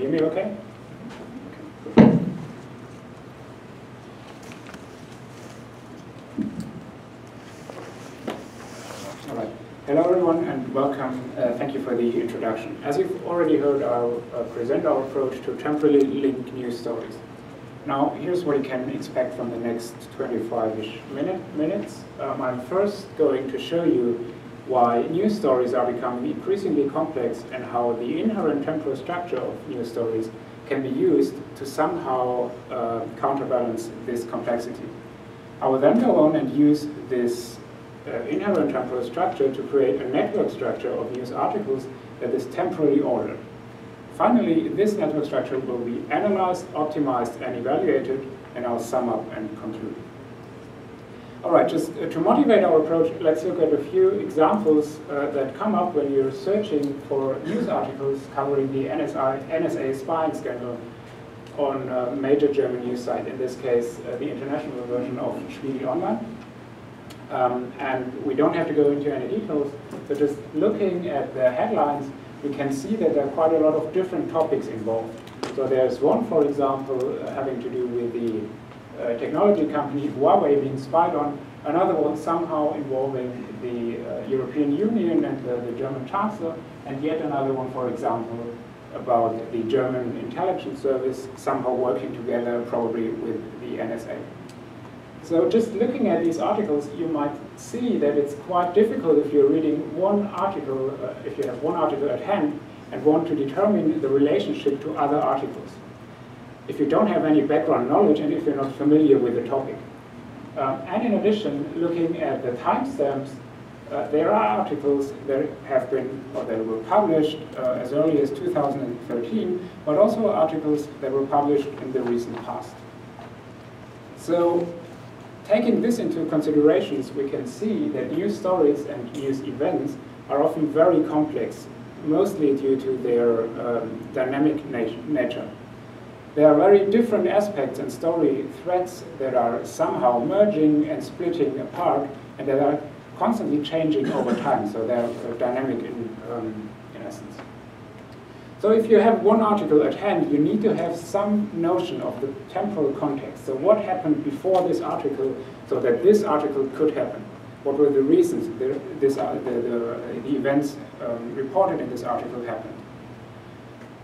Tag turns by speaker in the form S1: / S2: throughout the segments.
S1: Hear me okay? All right. Hello everyone and welcome. Uh, thank you for the introduction. As you've already heard, I'll uh, present our approach to temporally linked news stories. Now, here's what you can expect from the next 25-ish minute, minutes. Um, I'm first going to show you why news stories are becoming increasingly complex and how the inherent temporal structure of news stories can be used to somehow uh, counterbalance this complexity. I will then go on and use this uh, inherent temporal structure to create a network structure of news articles that is temporally ordered. Finally, this network structure will be analyzed, optimized, and evaluated, and I'll sum up and conclude. All right, just uh, to motivate our approach, let's look at a few examples uh, that come up when you're searching for news articles covering the NSA, NSA spying scandal on a major German news site, in this case, uh, the international version of Spiegel Online. Um, and we don't have to go into any details, but just looking at the headlines, we can see that there are quite a lot of different topics involved. So there's one, for example, uh, having to do with the uh, technology company Huawei being spied on, another one somehow involving the uh, European Union and the, the, German Chancellor, and yet another one, for example, about the German intelligence service somehow working together, probably with the NSA. So just looking at these articles, you might see that it's quite difficult if you're reading one article, uh, if you have one article at hand, and want to determine the relationship to other articles if you don't have any background knowledge and if you're not familiar with the topic. Um, and in addition, looking at the timestamps, uh, there are articles that have been, or that were published uh, as early as 2013, but also articles that were published in the recent past. So, taking this into considerations, we can see that news stories and news events are often very complex, mostly due to their um, dynamic nat nature. There are very different aspects and story threads that are somehow merging and splitting apart and that are constantly changing over time, so they're uh, dynamic in, um, in essence. So if you have one article at hand, you need to have some notion of the temporal context. So what happened before this article so that this article could happen? What were the reasons the, this, uh, the, the, the events um, reported in this article happened?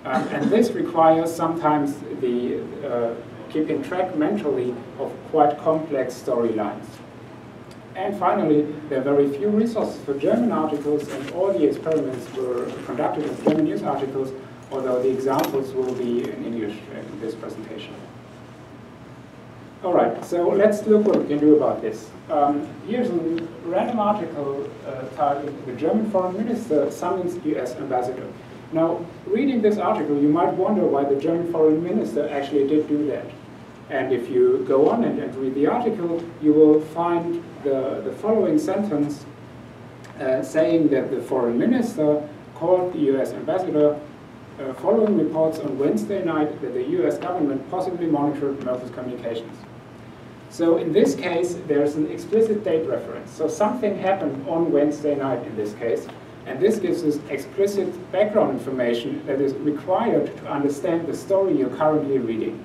S1: Um, and this requires sometimes the uh, keeping track mentally of quite complex storylines. And finally, there are very few resources for German articles, and all the experiments were conducted in German news articles, although the examples will be in English in this presentation. All right, so let's look what we can do about this. Um, here's a random article uh, titled, The German Foreign Minister Summons US Ambassador. Now, reading this article, you might wonder why the German foreign minister actually did do that. And if you go on and, and read the article, you will find the, the following sentence uh, saying that the foreign minister called the US ambassador uh, following reports on Wednesday night that the US government possibly monitored Merkel's communications. So in this case, there's an explicit date reference. So something happened on Wednesday night in this case, and this gives us explicit background information that is required to understand the story you're currently reading.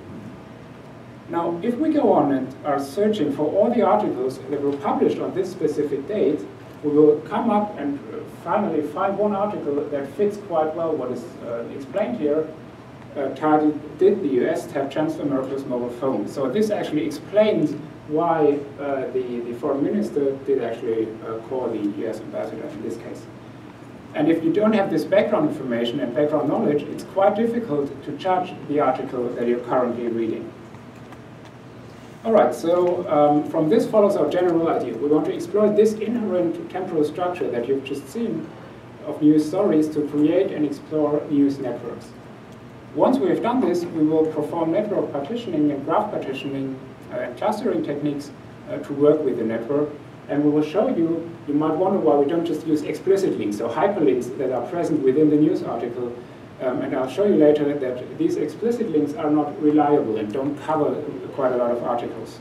S1: Now, if we go on and are searching for all the articles that were published on this specific date, we will come up and finally find one article that fits quite well what is uh, explained here, uh, titled, Did the US Tap Chancellor Merkel's mobile phone? So this actually explains why uh, the, the foreign minister did actually uh, call the US ambassador in this case. And if you don't have this background information and background knowledge, it's quite difficult to judge the article that you're currently reading. All right, so um, from this follows our general idea. We want to explore this inherent temporal structure that you've just seen of news stories to create and explore news networks. Once we have done this, we will perform network partitioning and graph partitioning uh, and clustering techniques uh, to work with the network and we will show you, you might wonder why we don't just use explicit links or hyperlinks that are present within the news article. Um, and I'll show you later that these explicit links are not reliable and don't cover quite a lot of articles.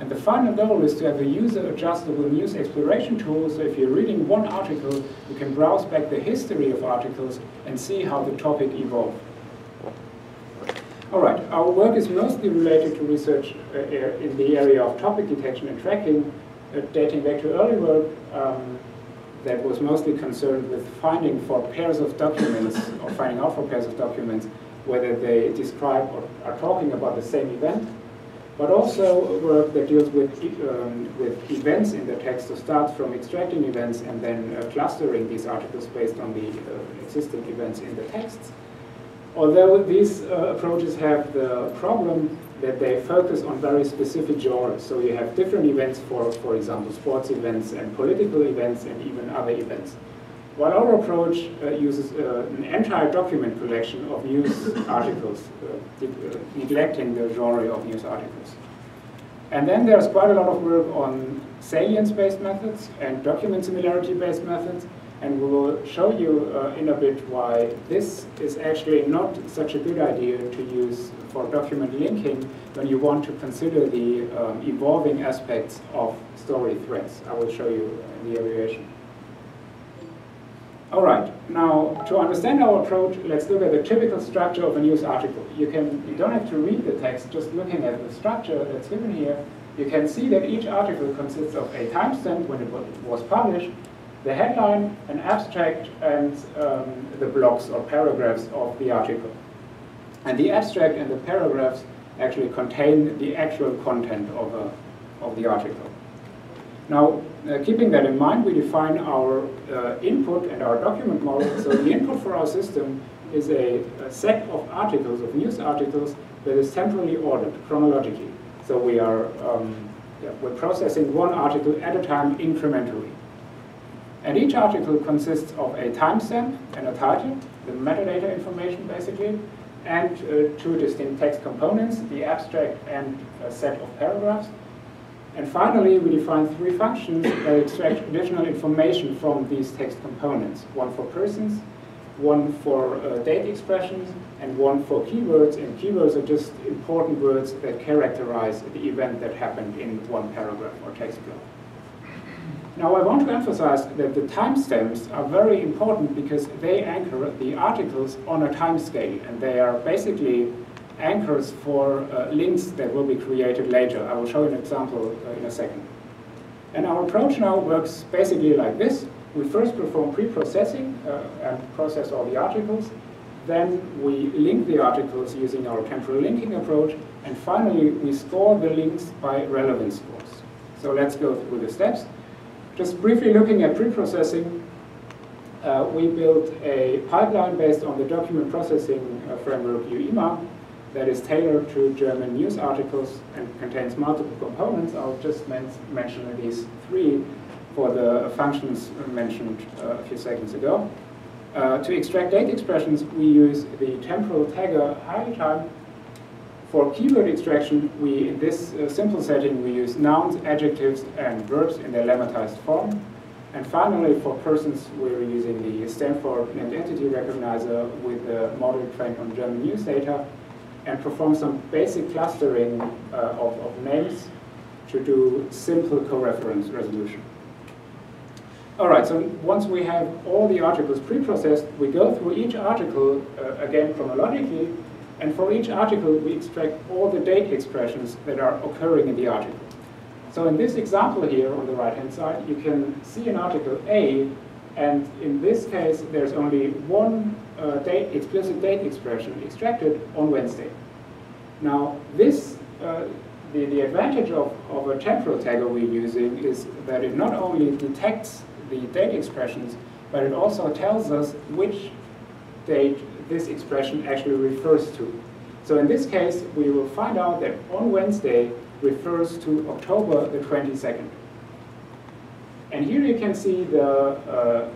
S1: And the final goal is to have a user-adjustable news exploration tool, so if you're reading one article, you can browse back the history of articles and see how the topic evolved. All right, our work is mostly related to research uh, in the area of topic detection and tracking, dating back to early work um, that was mostly concerned with finding for pairs of documents, or finding out for pairs of documents, whether they describe or are talking about the same event, but also work that deals with, um, with events in the text, to start from extracting events and then uh, clustering these articles based on the uh, existing events in the texts. Although these uh, approaches have the problem that they focus on very specific genres, so you have different events for, for example, sports events and political events and even other events. While our approach uh, uses uh, an entire document collection of news articles, uh, uh, neglecting the genre of news articles. And then there's quite a lot of work on salience-based methods and document similarity-based methods, and we will show you uh, in a bit why this is actually not such a good idea to use for document linking when you want to consider the um, evolving aspects of story threads. I will show you in the abbreviation. All right, now to understand our approach, let's look at the typical structure of a news article. You, can, you don't have to read the text, just looking at the structure that's given here, you can see that each article consists of a timestamp when it was published, the headline, an abstract, and um, the blocks or paragraphs of the article. And the abstract and the paragraphs actually contain the actual content of, a, of the article. Now, uh, keeping that in mind, we define our uh, input and our document model. So the input for our system is a, a, set of articles, of news articles, that is temporally ordered, chronologically. So we are um, yeah, we're processing one article at a time incrementally. And each article consists of a timestamp and a title, the metadata information basically, and uh, two distinct text components, the abstract and a set of paragraphs. And finally, we define three functions that extract additional information from these text components. One for persons, one for uh, date expressions, and one for keywords. And keywords are just important words that characterize the event that happened in one paragraph or text block. Now I want to emphasize that the timestamps are very important because they anchor the articles on a time scale and they are basically anchors for uh, links that will be created later. I will show an example uh, in a second. And our approach now works basically like this. We first perform pre-processing uh, and process all the articles. Then we link the articles using our temporal linking approach. And finally, we score the links by relevance scores. So let's go through the steps. Just briefly looking at pre-processing, uh, we built a pipeline based on the document processing uh, framework UIMA that is tailored to German news articles and contains multiple components. I'll just men mention these three for the functions mentioned uh, a few seconds ago. Uh, to extract date expressions, we use the temporal tagger HeidelTime. For keyword extraction, we, in this uh, simple setting, we use nouns, adjectives, and verbs in their lemmatized form. And finally, for persons, we're using the Stanford named entity recognizer with the model trained on German news data and perform some basic clustering uh, of, of names to do simple co-reference resolution. All right, so once we have all the articles pre-processed, we go through each article uh, again chronologically, and for each article we extract all the date expressions that are occurring in the article. So in this example here on the right-hand side, you can see an article A, and in this case there's only one uh, date, explicit date expression extracted on Wednesday. Now, this, uh, the, the advantage of, of a temporal tagger we're using is that it not only detects the date expressions, but it also tells us which date this expression actually refers to. So in this case, we will find out that on Wednesday refers to October the 22nd. And here you can see the uh,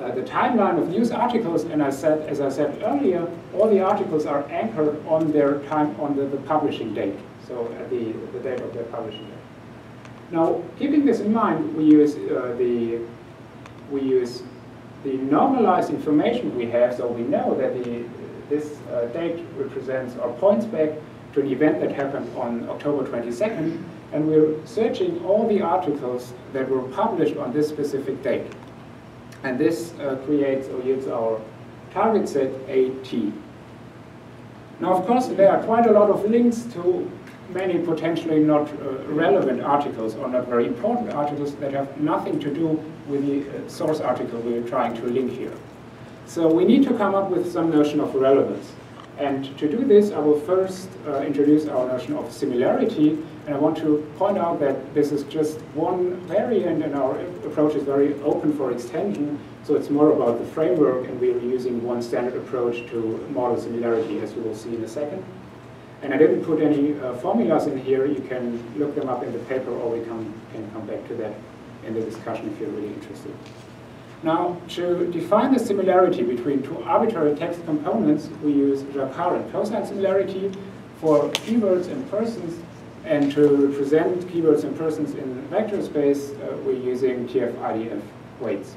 S1: uh, the timeline of news articles, and I said, as I said earlier, all the articles are anchored on their time, on the, the publishing date, so at the, the date of their publishing date. Now, keeping this in mind, we use uh, the we use the normalized information we have, so we know that the this uh, date represents or points back to an event that happened on October 22nd, and we're searching all the articles that were published on this specific date. And this uh, creates or yields our target set AT. Now, of course, there are quite a lot of links to many potentially not uh, relevant articles or not very important articles that have nothing to do with the uh, source article we're trying to link here. So we need to come up with some notion of relevance. And to do this, I will first uh, introduce our notion of similarity, and I want to point out that this is just one variant, and our approach is very open for extension, so it's more about the framework, and we are using one standard approach to model similarity, as you will see in a second. And I didn't put any uh, formulas in here. You can look them up in the paper, or we can, can come back to that in the discussion if you're really interested. Now, to define the similarity between two arbitrary text components, we use Jaccard cosine similarity for keywords and persons, and to represent keywords and persons in vector space, uh, we're using TF-IDF weights.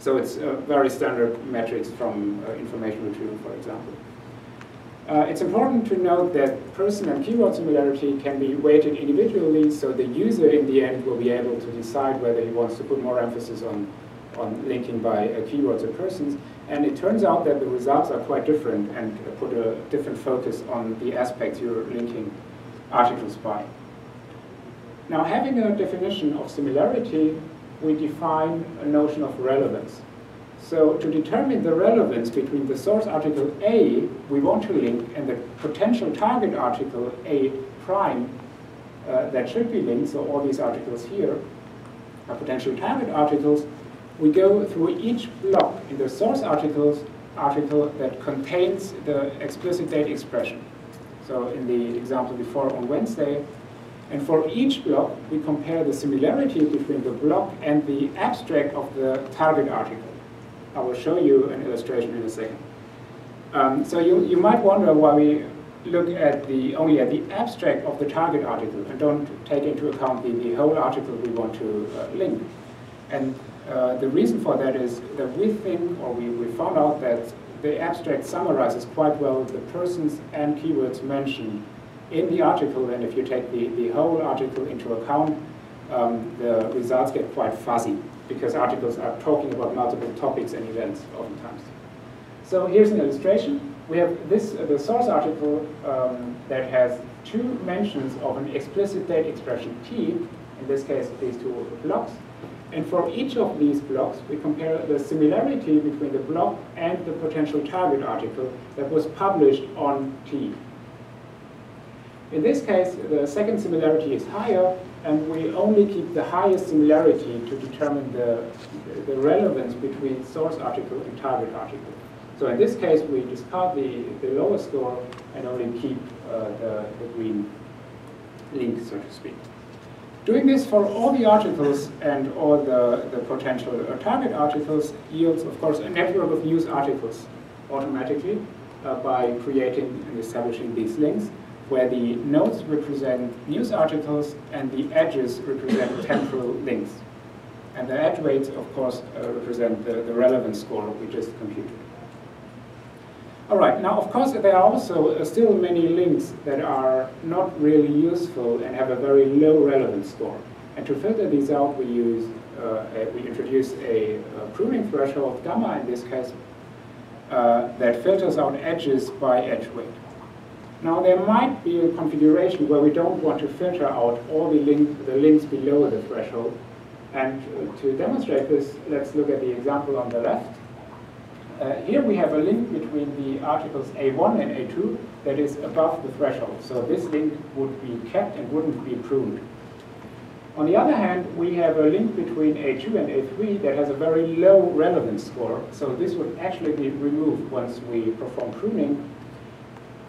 S1: So it's a very standard metrics from uh, information retrieval, for example. Uh, it's important to note that person and keyword similarity can be weighted individually, so the user in the end will be able to decide whether he wants to put more emphasis on on linking by uh, keywords or persons. And it turns out that the results are quite different and put a different focus on the aspects you're linking articles by. Now, having a definition of similarity, we define a notion of relevance. So to determine the relevance between the source article A we want to link and the potential target article A prime uh, that should be linked, so all these articles here are potential target articles, we go through each block in the source articles article that contains the explicit date expression. So in the example before on Wednesday, and for each block, we compare the similarity between the block and the abstract of the target article. I will show you an illustration in a second. Um, so you, you might wonder why we look at the only at the abstract of the target article and don't take into account the, the whole article we want to uh, link. And uh, the reason for that is that we think, or we, we found out that the abstract summarizes quite well the persons and keywords mentioned in the article, and if you take the, the whole article into account, um, the results get quite fuzzy, because articles are talking about multiple topics and events oftentimes. So here's an illustration. We have this, uh, the source article um, that has two mentions of an explicit date expression T, in this case these two blocks, and for each of these blocks, we compare the similarity between the block and the potential target article that was published on T. In this case, the second similarity is higher, and we only keep the highest similarity to determine the, the relevance between source article and target article. So in this case, we discard the, the lower score and only keep uh, the, the green link, so to speak. Doing this for all the articles and all the, the potential uh, target articles yields, of course, a network of news articles automatically uh, by creating and establishing these links, where the nodes represent news articles and the edges represent temporal links. And the edge weights, of course, uh, represent the, the relevance score we just computed. All right, now of course there are also uh, still many links that are not really useful and have a very low relevance score. And to filter these out, we use, uh, a, we introduce a, a, pruning threshold, gamma in this case, uh, that filters out edges by edge weight. Now there might be a configuration where we don't want to filter out all the, link, the links below the threshold. And to demonstrate this, let's look at the example on the left. Uh, here we have a link between the articles A1 and A2 that is above the threshold. So this link would be kept and wouldn't be pruned. On the other hand, we have a link between A2 and A3 that has a very low relevance score. So this would actually be removed once we perform pruning.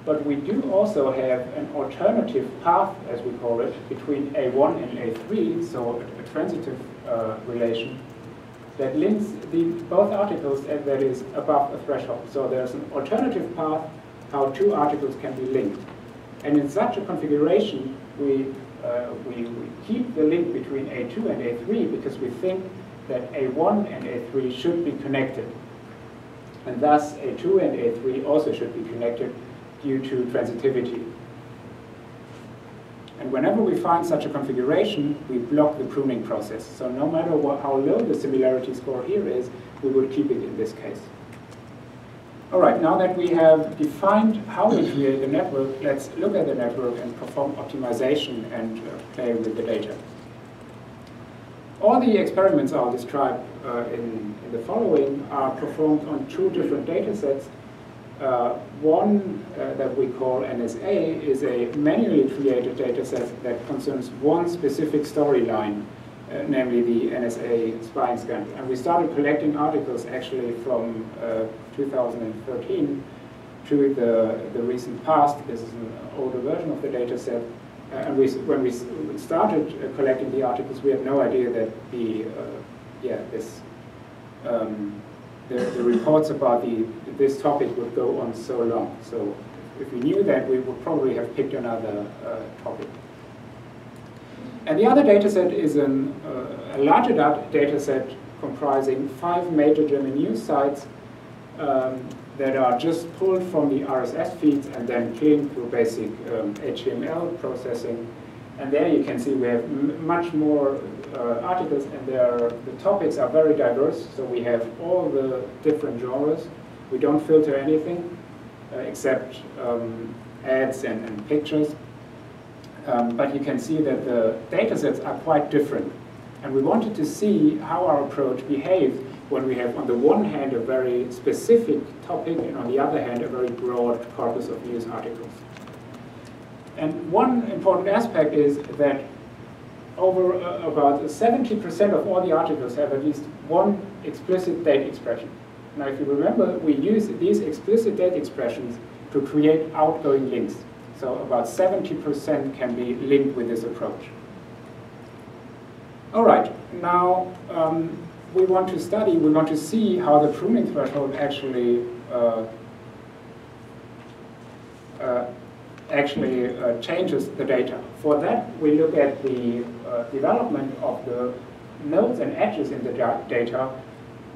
S1: But we do also have an alternative path, as we call it, between A1 and A3, so a, transitive uh, relation that links the, both articles and that is above a threshold. So there's an alternative path how two articles can be linked. And in such a configuration, we, uh, we, we, keep the link between A2 and A3 because we think that A1 and A3 should be connected. And thus, A2 and A3 also should be connected due to transitivity. And whenever we find such a configuration, we block the pruning process. So no matter what, how low the similarity score here is, we will keep it in this case. All right, now that we have defined how we create the network, let's look at the network and perform optimization and uh, play with the data. All the experiments I'll describe uh, in, in, the following are performed on two different data sets. Uh, one uh, that we call NSA is a manually created data set that concerns one specific storyline uh, namely the NSA spying scandal. And we started collecting articles actually from uh, 2013 to the, the recent past. This is an older version of the data set. Uh, and we, when we started uh, collecting the articles, we had no idea that the, yeah, this, um, the, the reports about the, this topic would go on so long. So if we knew that, we would probably have picked another uh, topic. And the other data set is an, uh, a larger data set comprising five major German news sites um, that are just pulled from the RSS feeds and then cleaned through basic um, HTML processing. And there you can see we have much more uh, articles and the topics are very diverse. So we have all the different genres. We don't filter anything except um, ads and, and pictures. Um, but you can see that the data sets are quite different. And we wanted to see how our approach behaves when we have, on the one hand, a very specific topic, and on the other hand, a very broad corpus of news articles. And one important aspect is that over uh, about 70% of all the articles have at least one explicit date expression. Now, if you remember, we use these explicit date expressions to create outgoing links. So about 70% can be linked with this approach. All right, now um, we want to study, we want to see how the pruning threshold actually uh, uh, actually uh, changes the data. For that, we look at the uh, development of the nodes and edges in the data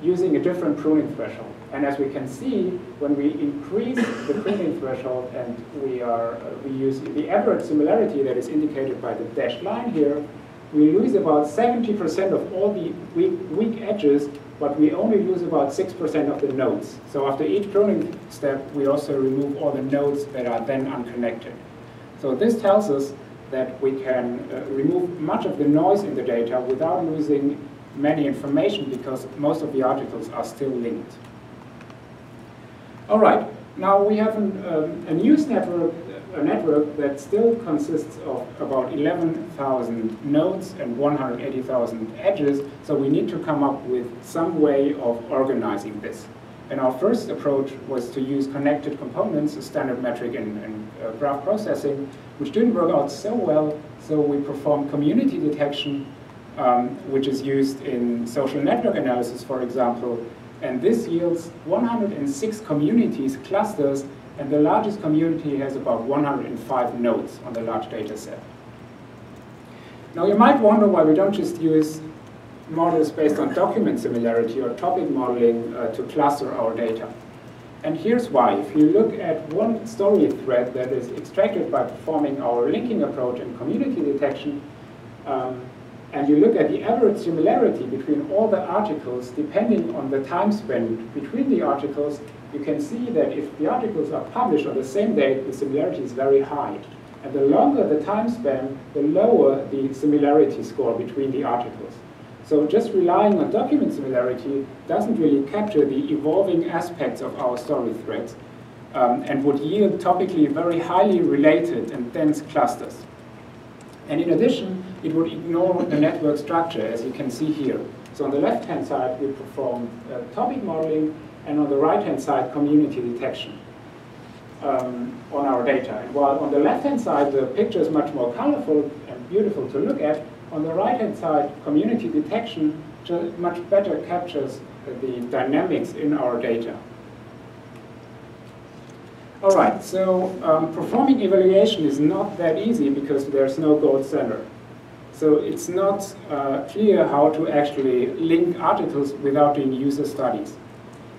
S1: using a different pruning threshold. And as we can see, when we increase the pruning threshold and we, are, uh, we use the average similarity that is indicated by the dashed line here, we lose about 70% of all the weak, weak edges, but we only lose about 6% of the nodes. So after each pruning step, we also remove all the nodes that are then unconnected. So this tells us that we can uh, remove much of the noise in the data without losing many information because most of the articles are still linked. All right, now we have an, um, a news network, a network that still consists of about 11,000 nodes and 180,000 edges, so we need to come up with some way of organizing this. And our first approach was to use connected components, a standard metric in, in uh, graph processing, which didn't work out so well, so we performed community detection, um, which is used in social network analysis, for example, and this yields 106 communities, clusters, and the largest community has about 105 nodes on the large data set. Now you might wonder why we don't just use models based on document similarity or topic modeling uh, to cluster our data. And here's why. If you look at one story thread that is extracted by performing our linking approach and community detection, um, and you look at the average similarity between all the articles, depending on the time spent between the articles, you can see that if the articles are published on the same date, the similarity is very high. And the longer the time span, the lower the similarity score between the articles. So just relying on document similarity doesn't really capture the evolving aspects of our story threads um, and would yield topically very highly related and dense clusters. And in addition, it would ignore the network structure, as you can see here. So on the left-hand side, we perform uh, topic modeling, and on the right-hand side, community detection um, on our data. And while on the left-hand side, the picture is much more colorful and beautiful to look at, on the right-hand side, community detection much better captures the dynamics in our data. All right, so um, performing evaluation is not that easy because there's no gold standard. So it's not uh, clear how to actually link articles without doing user studies.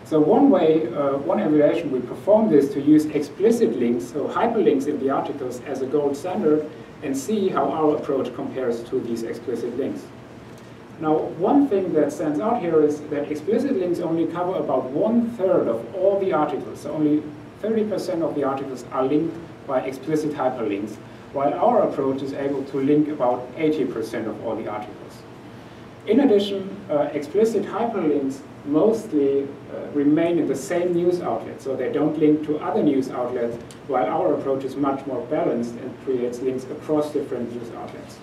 S1: So one way, uh, one evaluation we performed is to use explicit links, so hyperlinks in the articles as a gold standard and see how our approach compares to these explicit links. Now, one thing that stands out here is that explicit links only cover about one third of all the articles. So only 30% of the articles are linked by explicit hyperlinks, while our approach is able to link about 80% of all the articles. In addition, uh, explicit hyperlinks mostly uh, remain in the same news outlet, so they don't link to other news outlets, while our approach is much more balanced and creates links across different news outlets.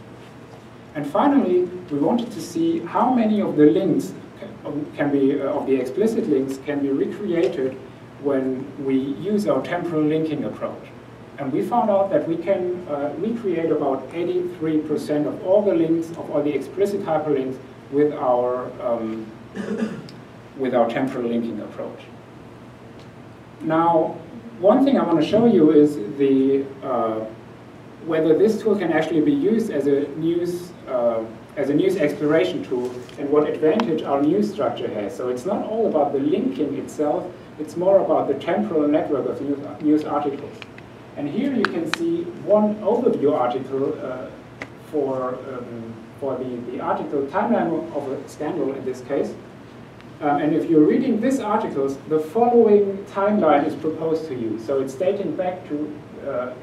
S1: And finally, we wanted to see how many of the links can be, uh, of the explicit links can be recreated when we use our temporal linking approach. And we found out that we can uh, recreate about 83% of all the links, of all the explicit hyperlinks with our, um, with our temporal linking approach. Now, one thing I want to show you is the, uh, whether this tool can actually be used as a news uh, as a news exploration tool and what advantage our news structure has. So it's not all about the linking itself, it's more about the temporal network of news, news articles. And here you can see one overview article uh, for, um, for the, the article timeline of a scandal in this case. Um, and if you're reading this article, the following timeline is proposed to you. So it's dating back to uh,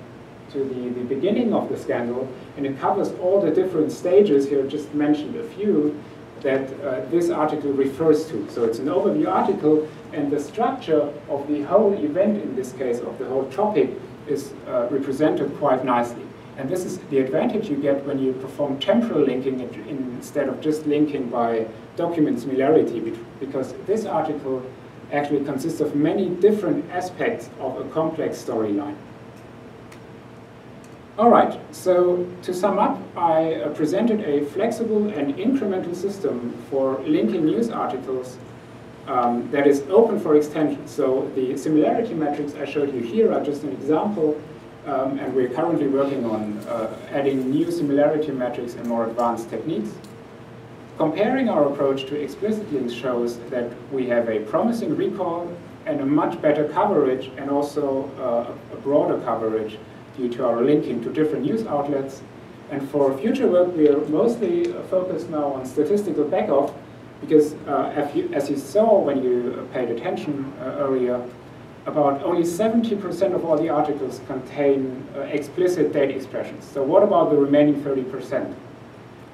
S1: to the, the beginning of the scandal, and it covers all the different stages here, just mentioned a few, that uh, this article refers to. So it's an overview article, and the structure of the whole event in this case, of the whole topic, is uh, represented quite nicely. And this is the advantage you get when you perform temporal linking instead of just linking by document similarity, because this article actually consists of many different aspects of a complex storyline. All right, so to sum up, I uh, presented a flexible and incremental system for linking news articles um, that is open for extension. So the similarity metrics I showed you here are just an example, um, and we're currently working on uh, adding new similarity metrics and more advanced techniques. Comparing our approach to explicit links shows that we have a promising recall and a much better coverage and also uh, a broader coverage due to our linking to different news outlets. And for future work, we are mostly focused now on statistical backoff because uh, as, you, as, you, saw when you paid attention uh, earlier, about only 70% of all the articles contain uh, explicit data expressions. So what about the remaining 30%?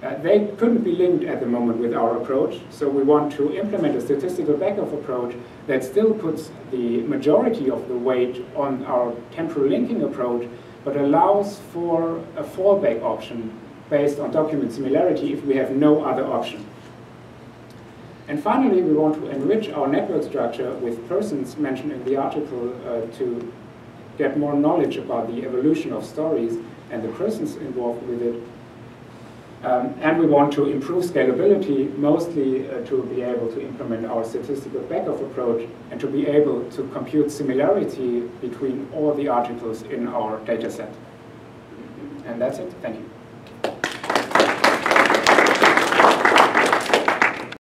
S1: Uh, they couldn't be linked at the moment with our approach, so we want to implement a statistical backoff approach that still puts the majority of the weight on our temporal linking approach, but allows for a fallback option based on document similarity if we have no other option. And finally, we want to enrich our network structure with persons mentioned in the article uh, to get more knowledge about the evolution of stories and the persons involved with it. Um, and we want to improve scalability, mostly uh, to be able to implement our statistical backoff approach and to be able to compute similarity between all the articles in our data set. And that's it. Thank you.